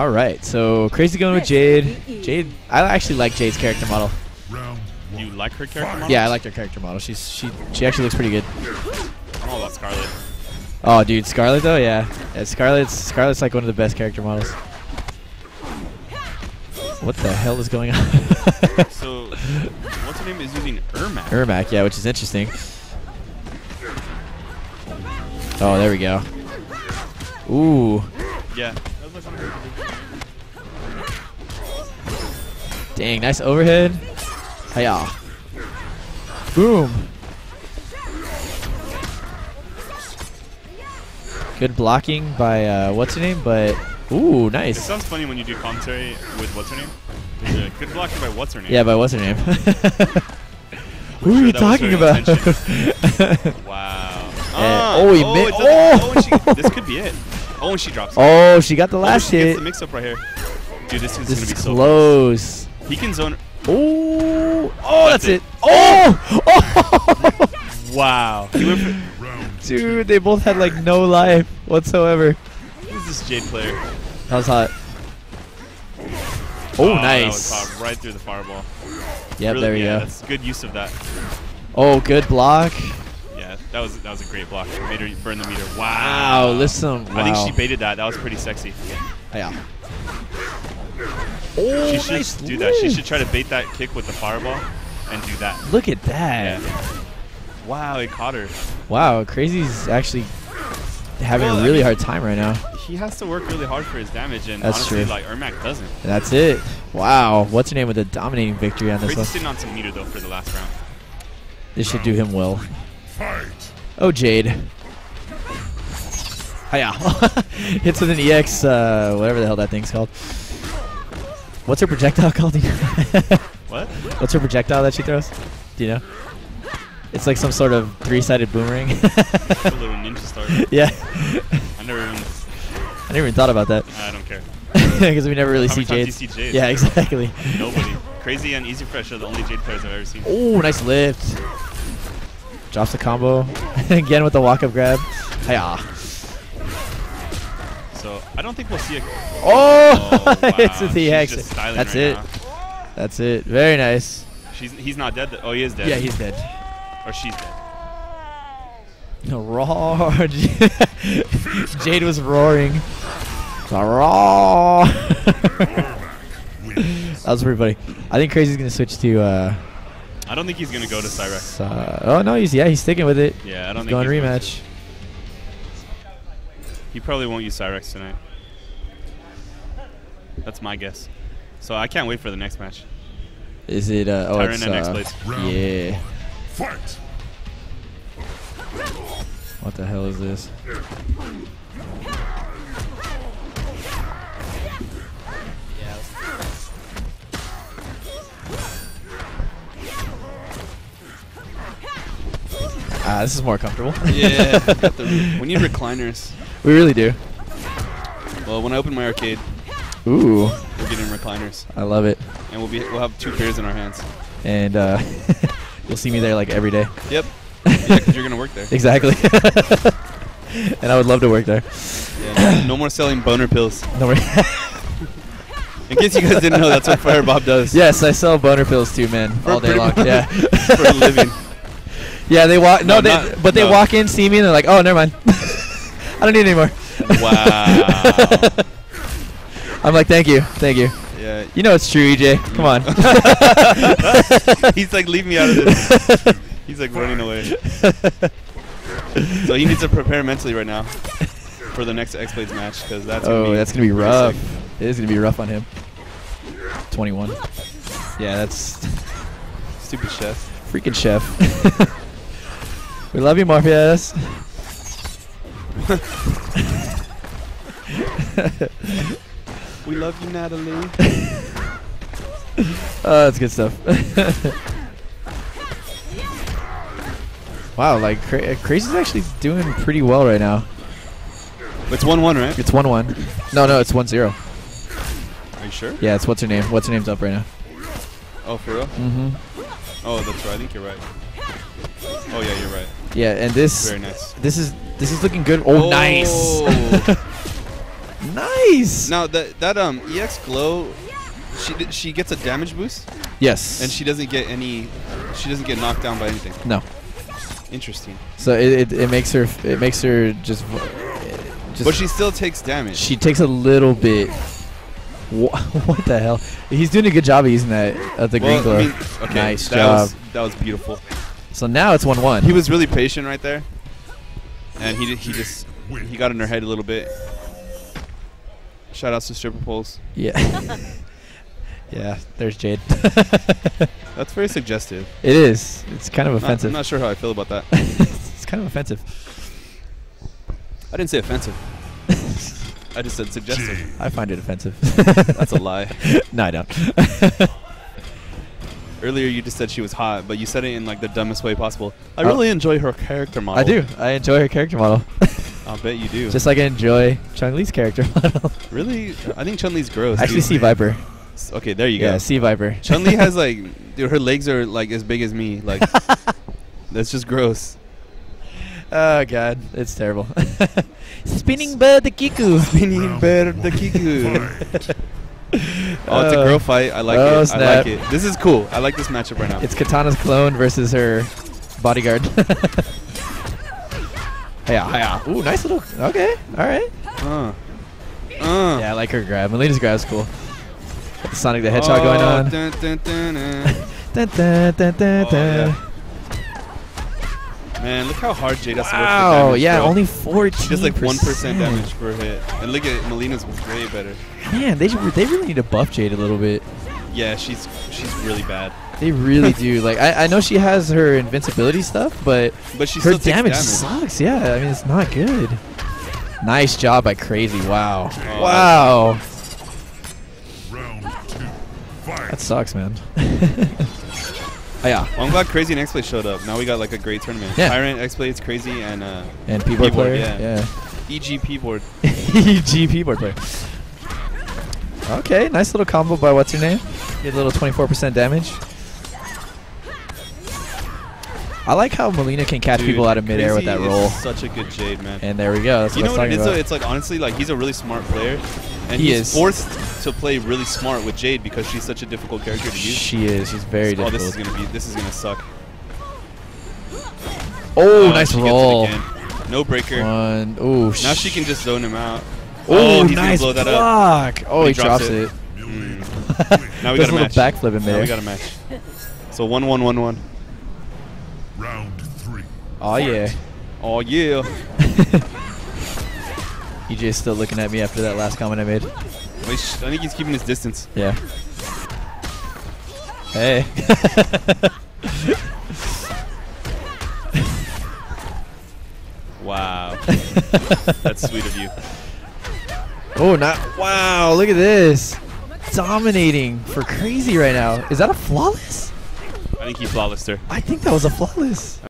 All right, so Krayzie going with Jade. Jade, I actually like Jade's character model. You like her character model? Yeah, I like her character model. She's she she actually looks pretty good. Oh, I'm all about Skarlet. Oh, dude, Skarlet though, yeah, yeah Skarlet's Skarlet's like one of the best character models. What the hell is going on? so, what's her name is using Ermac. Ermac, yeah, which is interesting. Oh, there we go. Ooh, Yeah. That was my favorite. dang, nice overhead. Hiya. Boom. Good blocking by uh, what's her name, but ooh, nice. It sounds funny when you do commentary with what's her name. Good blocking by what's her name. Yeah, but what's her name? Who sure are you talking about? Wow. Eh, oh, he mi- it doesn't- oh! she, this could be it. Oh, and she drops. it. oh, she got the Oh, last she gets hit. the mix up right here. Dude, this is This gonna is be so close. He can zone. Oh, oh, that's, That's it. Oh, oh. Wow. He went for, dude, they both had like no life whatsoever. who's this Jade player? That was hot. Oh, was nice. right through the fireball. Yep, Really- there we yeah, go. That's good use of that. Oh, good block. Yeah, that was that was a great block. Made her burn the meter. Wow, Wow. listen. Wow. I think she baited that. That was pretty sexy. Yeah. Oh, She should nice do that. She should try to bait that kick with the fireball and do that. Look at that. Yeah. Wow, it caught her. Wow, Krayzie's actually having Well, a I really mean- hard time right now. He has to work really hard for his damage, and That's honestly, true. like Ermac doesn't. That's it. Wow, what's her name with a dominating victory on this Krayzie's one? sitting on some meter though for the last round. This should do him well. Oh, Jade. Hiya. Hits with an EX, uh, whatever the hell that thing's called. What's her projectile called? What? What's her projectile that she throws? Do you know? It's like some sort of three-sided boomerang. A little ninja star. yeah. I never even. I never even thought about that. I don't care. Because we never really see many times Jades. do you see Jade? Yeah, exactly. Nobody. Krayzie and Easy Fresh are the only Jade players I've ever seen. Oh, nice lift. Drops the combo. Again with the walk-up grab. Hiya. So I don't think we'll see a. Oh, wow. it's the She's EX. That's right it. now. That's it. Very nice. She's he's not dead. Oh, he is dead. Yeah, he's dead. Or she's dead. No, Raw. Jade was roaring. Raw. that was pretty funny. I think Krayzie's gonna switch to. Uh, I don't think he's gonna go to Cyrax. uh, oh no, he's yeah, he's sticking with it. Yeah, I don't He's think going he's going to rematch. to. He probably won't use Cyrax tonight. That's my guess. So I can't wait for the next match. Is it? Uh, oh, Tyrant it's. and Uh, X-Blades. yeah. Fight! What the hell is this? Ah, this is more comfortable. Yeah, the- we need recliners. we really do. Well, when I open my arcade, Ooh, we're getting recliners, I love it. and we'll be we'll have two pairs in our hands. And uh, you'll see me there like every day. Yep. Yeah, because you're gonna work there. Exactly. and I would love to work there. Yeah, no more selling boner pills. No worry. In case you guys didn't know, that's what Fire Bob does. yes, I sell boner pills too, man, For all day long. Yeah. for a living. Yeah, they walk. No, No, they, not- but they no. walk in, see me, and they're like, "Oh, never mind. I don't need any more." Wow. I'm like, "Thank you, thank you." Yeah. You know it's true, EJ. Come on. He's like, leave me out of this. He's like running away. So he needs to prepare mentally right now for the next X Blades match because that's gonna oh, be that's gonna be rough. sick. It is gonna be rough on him. 21. Yeah, that's Stupid chef. freaking chef. We love you, Morpheus. We love you, Natalie. Oh, that's good stuff. wow, like cra- Krayzie's actually doing pretty well right now. It's one-one, right? It's one one. No, no, it's one zero. Are you sure? Yeah, it's what's her name? What's her name's up right now? Oh, for real? Mm-hmm. Oh, that's right. I think you're right. Oh yeah, you're right. Yeah, and this Very nice. this is this is looking good. Oh, Oh. nice. nice. Now that that um EX glow, she she gets a damage boost Yes. and she doesn't get any. She doesn't get knocked down by anything. no. Interesting. So it, it, it makes her it makes her just just But she still takes damage. she takes a little bit. Wha- What the hell? He's doing a good job of using that at the green glow. I mean, okay, Nice that job. Was, that was beautiful. So now it's one one. He was really patient right there, and he he just he got in her head a little bit. Shout outs to stripper poles. Yeah. yeah. There's Jade. That's very suggestive. it is. It's kind of Not- offensive. I'm not sure how I feel about that. it's kind of offensive. I didn't say offensive. I just said suggestive. I find it offensive. That's a lie. no, I don't. Earlier you just said she was hot, but you said it in like the dumbest way possible. I Oh. really enjoy her character model. I do. I enjoy her character model. I'll bet you do. Just like I enjoy Chun Li's character model. really, I think Chun Li's gross. Actually, dude. C. Viper. Okay, there you Yeah, go. C. Viper. Chun Li has like, dude, her legs are like as big as me. Like, that's just gross. Oh god, it's terrible. Spinning bird the Kiku. Spinning bird the Kiku. Oh, it's a Uh, girl fight. I like oh, it. I like it. This is cool. I like this matchup right now. It's Kitana's clone versus her bodyguard. Hiya, hiya. Ooh, nice little. Okay, all right. uh, uh. Yeah, I like her grab. Mileena's grab's cool. Got the Sonic the Hedgehog going Oh, on. dun, dun, dun, dun. Dun, dun, dun, dun, Oh, yeah. Man, look how hard Jade has to work for Wow, damage, yeah, bro. only 14 Just like 1% damage per hit. And look at Mileena's way better. Man, they, they really need to buff Jade a little bit. Yeah, she's she's really bad. They really do. Like, I, I know she has her invincibility stuff, but But she her damage, damage. sucks. Yeah, I mean, it's not good. Nice job by Krayzie. Wow. Oh. wow. That sucks, man. oh, yeah. Well, I'm glad Krayzie and X-Blade showed up. Now we got like a great tournament. Yeah. Tyrant, X-Blade's Krayzie, and uh, And P-board player. yeah. yeah. EGP board. GP board player. Okay, nice little combo by what's her name? Get a little 24% damage. I like how Mileena can catch Dude, people out of midair with that roll. Such a good Jade, man. And there we go. That's you know what it is? I it was is talking though? It's like honestly, like he's a really smart player, and He he's is. forced to play really smart with Jade because she's such a difficult character to use. She is. She's very oh, difficult. this is gonna be this is gonna suck. oh, nice she gets it roll. No breaker. One. Oh, Now she can just zone him out. Oh, he's nice gonna blow that up. block. Oh, He he, drops drops, it. it. Mm. Now we Does got a a match. little backflip in Now there. we got a match. So one one one one. Round three. Oh yeah. Oh yeah. EJ's still looking at me after that last comment I made. I think he's keeping his distance. Yeah. Hey. Wow. That's sweet of you. oh, not. Wow, look at this. Dominating for Krayzie right now. Is that a flawless? I think he flawless her. I think that was a flawless.